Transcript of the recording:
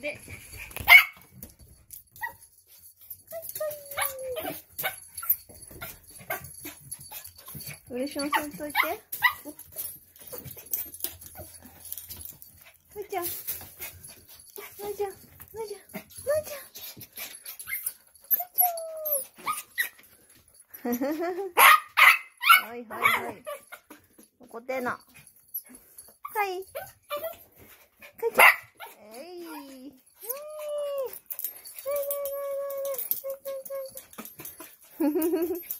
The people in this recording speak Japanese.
で嬉しそうせんといて。のいちゃん。のいちゃん。のいちゃん。のいちゃん。のいちゃん。はいはいはい怒ってん。のはいかいちゃん。えいふふふふ